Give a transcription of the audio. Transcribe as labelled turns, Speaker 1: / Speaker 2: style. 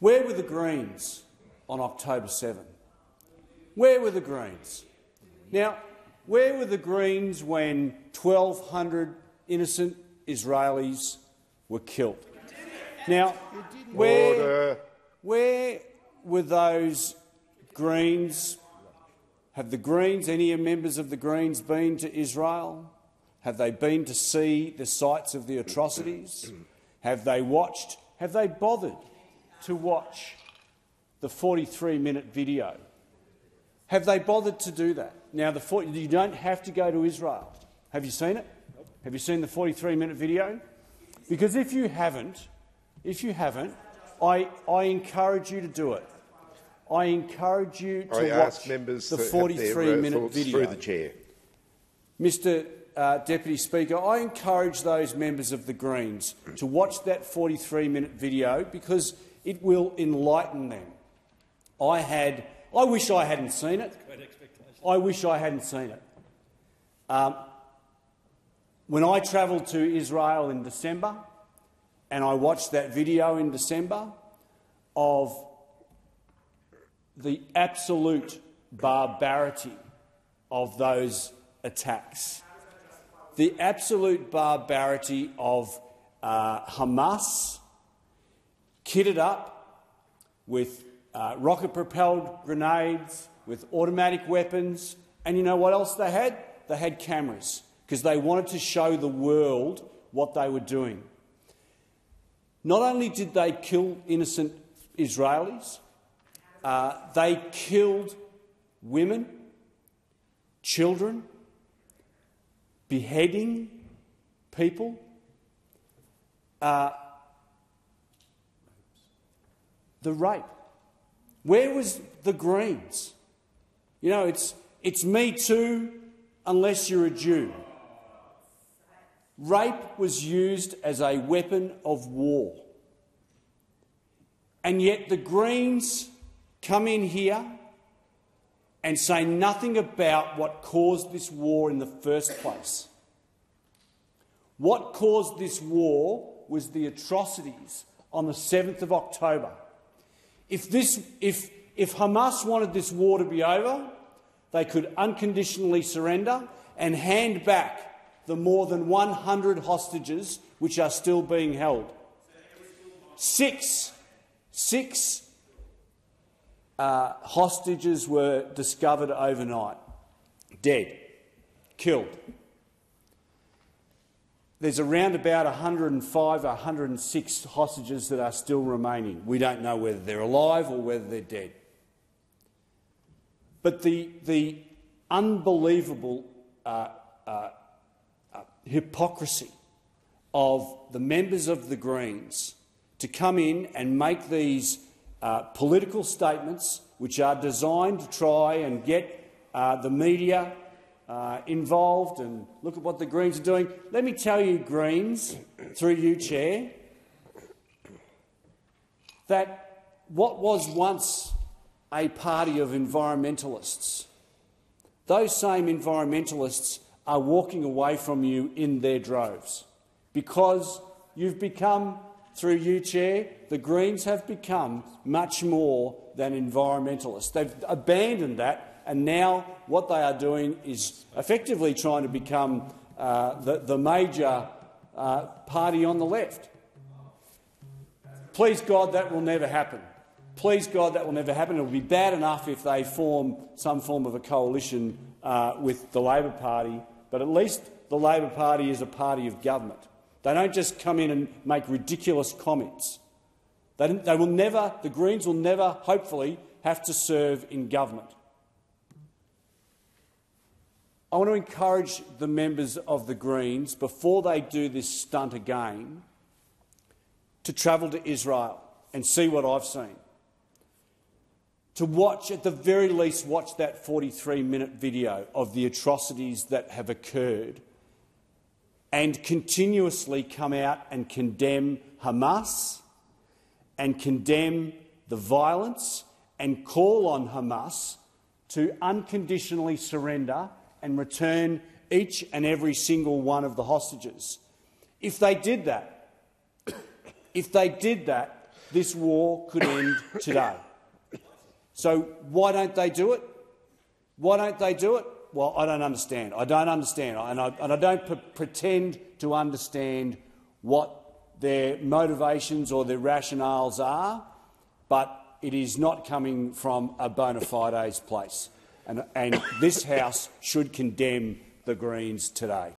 Speaker 1: Where were the Greens on October 7? Where were the Greens? Now, where were the Greens when 1,200 innocent Israelis were killed? Now, where, where were those Greens? Have the Greens, any members of the Greens, been to Israel? Have they been to see the sites of the atrocities? Have they watched? Have they bothered to watch the 43-minute video? Have they bothered to do that? Now, the 40, you don't have to go to Israel. Have you seen it? Have you seen the 43-minute video? Because if you haven't, if you haven't, I, I encourage you to do it. I encourage you to
Speaker 2: I
Speaker 1: watch
Speaker 2: members
Speaker 1: the
Speaker 2: to have their, uh,
Speaker 1: 43-minute video.
Speaker 2: Through the chair.
Speaker 1: Mr uh, Deputy Speaker, I encourage those members of the Greens to watch that 43-minute video because it will enlighten them. I had, I wish I hadn't seen it. I wish I hadn't seen it. Um, when I travelled to Israel in December, and I watched that video in December of the absolute barbarity of those attacks the absolute barbarity of uh, Hamas, kitted up with uh, rocket-propelled grenades, with automatic weapons, and you know what else they had? They had cameras, because they wanted to show the world what they were doing. Not only did they kill innocent Israelis, uh, they killed women, children, beheading people. Uh, the rape. Where was the Greens? You know, it's, it's me too, unless you're a Jew. Rape was used as a weapon of war. And yet the Greens come in here and say nothing about what caused this war in the first place. What caused this war was the atrocities on the 7th of October. If, this, if, if Hamas wanted this war to be over, they could unconditionally surrender and hand back the more than 100 hostages which are still being held. Six, six uh, hostages were discovered overnight, dead, killed. There's around about 105 or 106 hostages that are still remaining. We don't know whether they're alive or whether they're dead. But the, the unbelievable uh, uh, uh, hypocrisy of the members of the Greens to come in and make these uh, political statements which are designed to try and get uh, the media uh, involved and look at what the Greens are doing. Let me tell you, Greens, through you, Chair, that what was once a party of environmentalists, those same environmentalists are walking away from you in their droves because you've become through you, Chair, the Greens have become much more than environmentalists. They've abandoned that, and now what they are doing is effectively trying to become uh, the, the, major uh, party on the left. Please God, that will never happen. Please God, that will never happen. It will be bad enough if they form some form of a coalition uh, with the Labor Party, but at least the Labor Party is a party of government. They don't just come in and make ridiculous comments. They, they will never, the Greens will never, hopefully, have to serve in government. I want to encourage the members of the Greens, before they do this stunt again, to travel to Israel and see what I've seen. To watch, at the very least, watch that 43-minute video of the atrocities that have occurred and continuously come out and condemn Hamas and condemn the violence and call on Hamas to unconditionally surrender and return each and every single one of the hostages. If they did that, if they did that, this war could end today. So why don't they do it? Why don't they do it? Well, I don't understand. I don't understand, and I, and I don't pretend to understand what their motivations or their rationales are, but it is not coming from a bona fides place. And, and this House should condemn the Greens today.